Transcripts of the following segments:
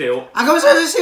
せよ。赤星し。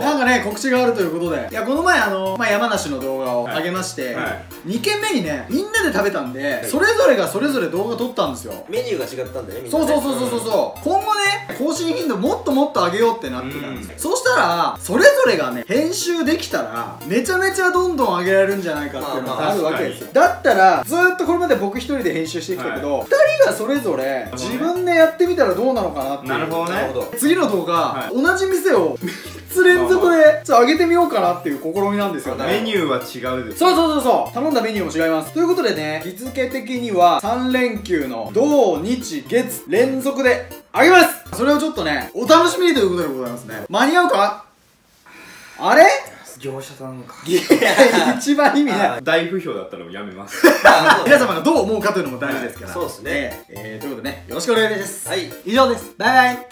なんかね告知があるということで。いやこの前あの、まあ、山梨の動画を上げまして、はい。はい2軒目にねみんなで食べたんで、それぞれがそれぞれ動画撮ったんですよ。メニューが違ったんだよねみんなね。そうそうそうそうそうそう。今後ね更新頻度もっともっと上げようってなってたんですよ。そしたらそれぞれがね編集できたらめちゃめちゃどんどん上げられるんじゃないかっていうのがあるわけですよ。だったらずーっとこれまで僕一人で編集してきたけど、二人がそれぞれ自分でやってみたらどうなのかなっていうなるほどね。次の動画、はい。同じ店を3つ連続でちょっと上げてみようかなっていう試みなんですよね。メニューは違うです。そうそうそうそう。頼んだメニューも違います。ということでね日付的には3連休の土日月連続であげますそれをちょっとねお楽しみにということでございますね。間に合うか？あれ？業者さんか。いや一番意味ない。大不評だったらもうやめます。皆様がどう思うかというのも大事ですから、そうですね。えーえーということでねよろしくお願いします。はい。以上です。バイバイ。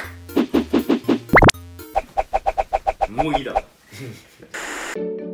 もういいだろ